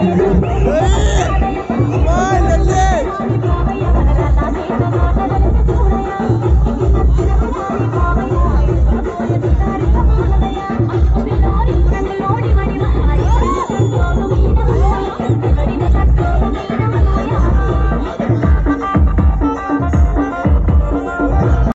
Ei!